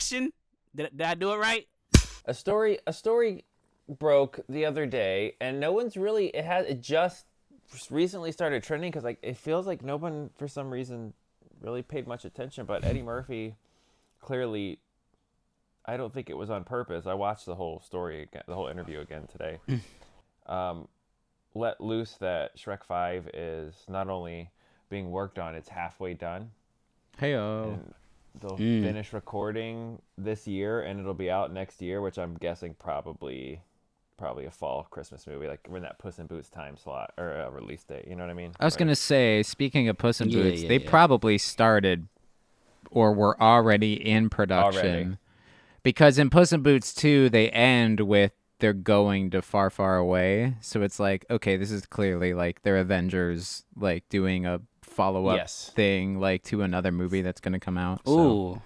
production. Did, did I do it right? A story a story broke the other day and no one's really it has it just recently started trending cuz like it feels like no one for some reason really paid much attention but Eddie Murphy clearly I don't think it was on purpose. I watched the whole story again, the whole interview again today. um, let loose that Shrek 5 is not only being worked on, it's halfway done. Hey oh. And they'll Mm. finish recording this year and it'll be out next year, which I'm guessing probably probably a fall Christmas movie, like when that Puss in Boots time slot or uh, release date. You know what I mean? I was Right. gonna say, speaking of Puss in Yeah, Boots, yeah, they yeah. probably started or were already in production. Already. Because in Puss in Boots 2, they end with they're going to far, far away. So it's like, okay, this is clearly like their Avengers like doing a follow up Yes. thing like to another movie that's gonna come out. So, Ooh.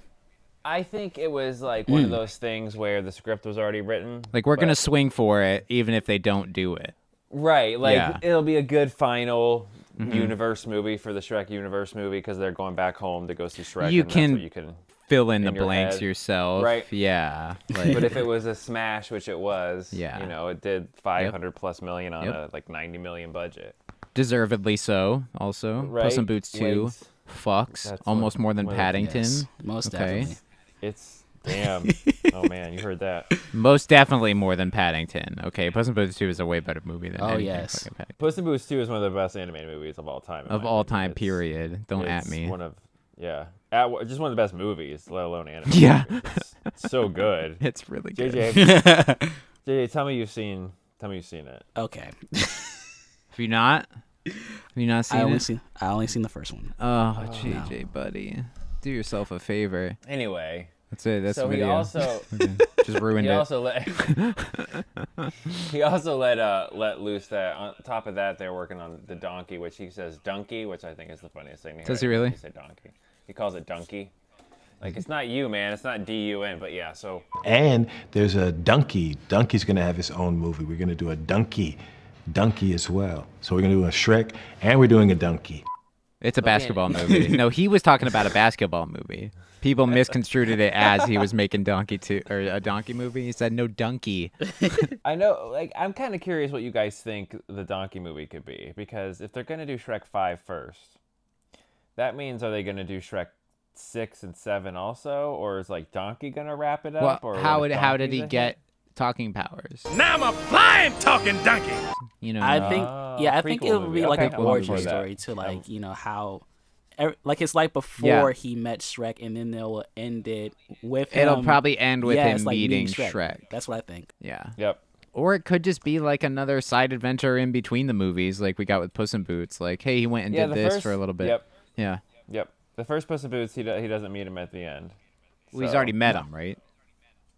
I think it was like one of those things where the script was already written. like we're gonna swing for it even if they don't do it. Right, like Yeah. it'll be a good final Mm-hmm. universe movie for the Shrek universe movie because they're going back home to go see Shrek. You can- you can. Fill in, In the your blanks head. yourself. Right. Yeah. Like, But if it was a smash, which it was, Yeah. you know, it did 500 plus million on Yep. a like 90 million budget. Deservedly so, also. Puss in Boots 2 Wings. fucks That's almost one- more than Paddington. Yes, most Okay. definitely. It's damn. oh man, you heard that. Most definitely more than Paddington. Okay, Puss in Boots 2 is a way better movie than Oh, anything yes. fucking Paddington. Puss in Boots 2 is one of the best animated movies of all time. Of all opinion. time, It's- period. Don't at me. One of yeah, at, just one of the best movies, let alone animated. Yeah. It's, it's so good. It's really good. JJ, have- JJ, tell me you've seen. Tell me you've seen it. okay. Have you not? Have you not seen I only it? seen I only seen the first one. Oh, JJ, buddy. Do yourself a favor. Anyway, That's it. That's so the he video. also Okay. Just ruined he it. also let he also let uh let loose that on top of that they're working on the donkey, which he says donkey, which I think is the funniest thing. to Does he anyone really? Say donkey. He calls it donkey. Like it's not you, man. It's not D U N, but yeah. So And there's a Donkey. Donkey's gonna have his own movie. We're gonna do a Donkey, Donkey as well. So we're gonna do a Shrek, and we're doing a Donkey. It's a basketball movie. No, he was talking about a basketball movie. People misconstrued it as he was making Donkey two or a Donkey movie. He said no donkey. I know, like, I'm kind of curious what you guys think the Donkey movie could be because if they're gonna do Shrek 5 first, that means are they gonna do Shrek six and seven also, or is like Donkey gonna wrap it Well, up? or how what would how did he a hit? get talking powers? Now I'm a flying talking donkey. You know, I think Oh, yeah, I think it would movie. be like Okay, an origin board with that. story to like you know how, er, like it's like before Yeah. he met Shrek, and then they'll end it with it'll him- probably end with yeah, him it's like meeting Shrek. Shrek. That's what I think. Yeah. Yep. Or it could just be like another side adventure in between the movies, like we got with Puss in Boots. Like, hey, he went and Yeah, did this first, for a little bit. Yep. Yeah. Yep. The first Puss in Boots, he do, he doesn't meet him at the end. Well, he's already met him, right?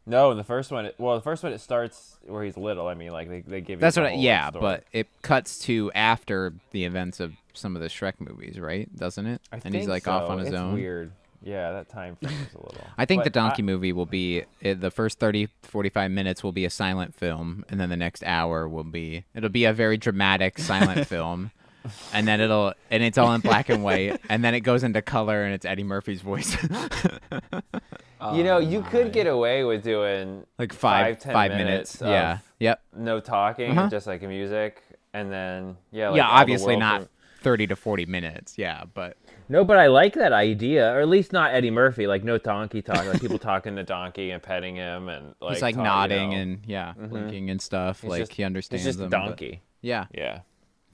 No, in the first one, it, well, the first one it starts where he's little. I mean, like they, they give you. That's what. I, yeah, story. but it cuts to after the events of some of the Shrek movies, right? Doesn't it? I and he's think like off on his it's own. Weird. Yeah, that time frame is a little. I think the But Donkey movie will be the first 30 45 minutes will be a silent film and then the next hour will be it'll be a very dramatic silent film and then it'll and it's all in black and white and then it goes into color and it's Eddie Murphy's voice. You know, you could get away with doing like 5 Five, 10 5 minutes minutes. Yeah. Yep. no talking, Uh-huh. just like music, and then yeah, like yeah, obviously not from- 30 to 40 minutes. Yeah, but No, but I like that idea, or at least not Eddie Murphy, like no donkey talk, like people talking to donkey and petting him, and like he's like talk- you nodding know. and yeah, blinking and stuff He's like just- he understands He's just a them, but- donkey. Yeah. Yeah.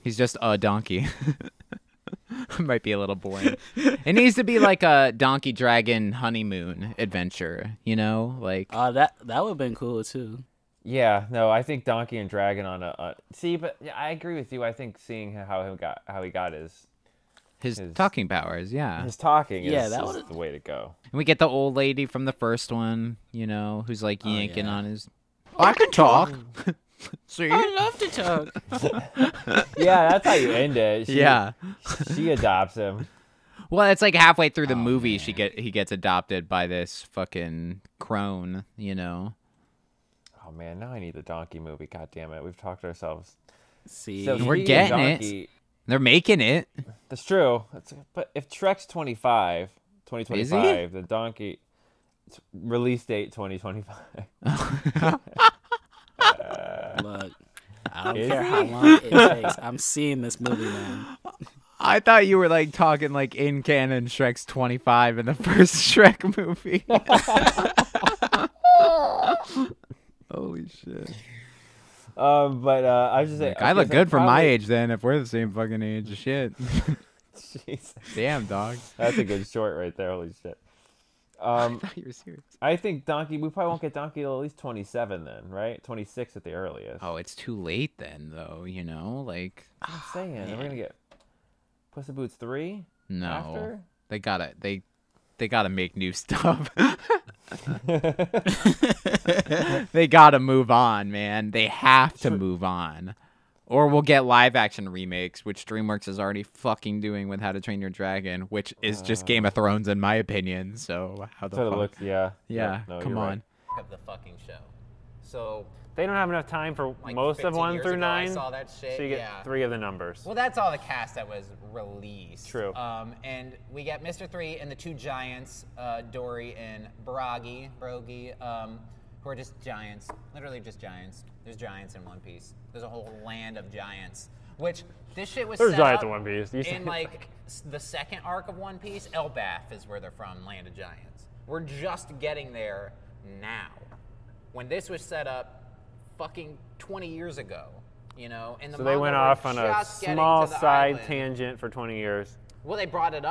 He's just a donkey. Might be a little boring. it needs to be like a donkey dragon honeymoon adventure, you know? Like Uh, that that would have been cool too. Yeah, no, I think Donkey and Dragon on a, a see, but yeah, I agree with you. I think seeing how he got how he got his his, his- talking powers, yeah. his talking Yeah, is, that is would've- the way to go. And we get the old lady from the first one, you know, who's like yanking yeah. on his I can talk. See? love to talk. Yeah, that's how you end it. She, Yeah. she adopts him. Well, it's like halfway through the oh, movie she get he gets adopted by this fucking crone, you know. Oh man, now I need the Donkey movie. God damn it, we've talked ourselves. See, So We're speaking of getting it. They're making it. That's true. That's, but if Shrek's 25, 2025, the Donkey. Release date 2025. Look, I don't care how long it takes. I'm seeing this movie, man. I thought you were like talking like in canon Shrek's 25 in the first Shrek movie. Holy shit. Um, but uh, I was just saying. Like, I look good for my age then if we're the same fucking age. Shit. Jeez. Damn, dog. That's a good short right there. Holy shit. I Um, thought you were serious. I think Donkey. We probably won't get Donkey till at least 27 then, right? 26 at the earliest. Oh, it's too late then, though. You know, like I'm saying. and We're gonna get Puss in Boots three no, after. they gotta they they gotta make new stuff. they gotta move on, man. They have to move on. Or we'll get live action remakes, which DreamWorks is already fucking doing with How to Train Your Dragon, which is just Game of Thrones in my opinion. So how the So it fuck? looks. Yeah. yeah, no, come you're right. on. of the fucking show. So They don't have enough time for Like most of one through ago, I nine. saw that shit, So you get yeah. three of the numbers. Well, that's all the cast that was released. True. Um, and we got Mr. Three and the two giants, uh, Dorry and Bragi, Brogy, um, who are just giants, literally just giants. There's giants in One Piece. There's a whole land of giants. Which this shit was There's set giants up in One Piece. You in like the second arc of One Piece. Elbaf is where they're from, Land of Giants. We're just getting there now. When this was set up, fucking 20 years ago. You know, in the So they went off on a small side island. tangent for 20 years. Well, they brought it up.